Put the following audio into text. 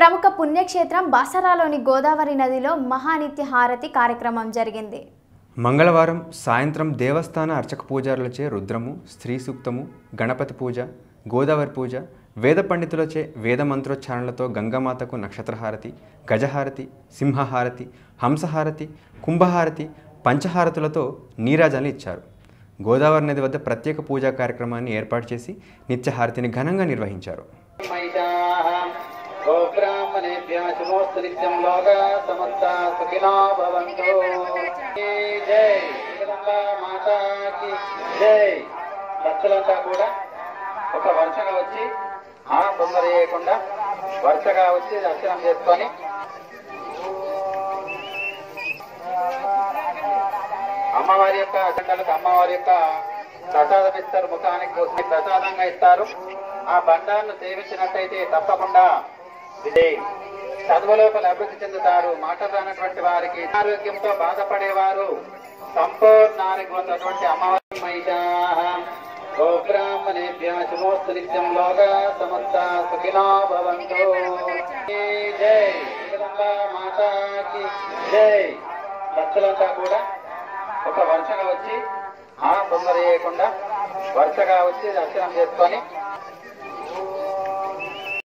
ప్రముఖ పుణ్యక్షేత్రం బాసరాలోని గోదావరి నదిలో మహానిత్య హారతి కార్యక్రమం జరిగింది. మంగళవారం సాయంత్రం దేవస్థాన అర్చక పూజారులచే రుద్రము స్త్రీ సూక్తము గణపతి పూజ గోదావరి పూజ వేద పండితులచే వేద మంత్రోచ్చారణలతో గంగామాతకు నక్షత్రహారతి గజహారతి సింహహారతి హంసహారతి కుంభహారతి పంచహారతులతో నీరాజాలు ఇచ్చారు. గోదావరి నది వద్ద ప్రత్యేక పూజా కార్యక్రమాన్ని ఏర్పాటు చేసి నిత్యహారతిని ఘనంగా నిర్వహించారు. గోబ్రాహ్మణేభ్య శుభోస్తు నిత్యం లోక సమస్త సుఖినో భవంతు జై మాతాకి జై భక్తులంతా కూడా ఒక వరుసగా వచ్చి ఆ తొందర చేయకుండా వరుసగా వచ్చి దర్శనం చేసుకొని అమ్మవారి యొక్క అజెండాలకు అమ్మవారి యొక్క ప్రసాదం ఇస్తారు ముఖానికి ప్రసాదంగా ఇస్తారు. ఆ బండాలను సేవించినట్టయితే తప్పకుండా విజయ్. చదువులోపల అభివృద్ధి చెందుతారు. మాటలు రానటువంటి వారికి ఆరోగ్యంతో బాధపడేవారు. సంపూర్ణ ఆరోగ్యవంతటువంటి అమ్మవారి మైదాహం గోబ్రాహ్మణేభ్య శుభోస్తు నిత్యం లోగా సమస్త సుఖినో భవంతు. జై మాతాకి జై. భక్తులంతా కూడా ఒక వరుసగా వచ్చి ఆ తొందర చేయకుండా వరుసగా వచ్చి దర్శనం చేసుకొని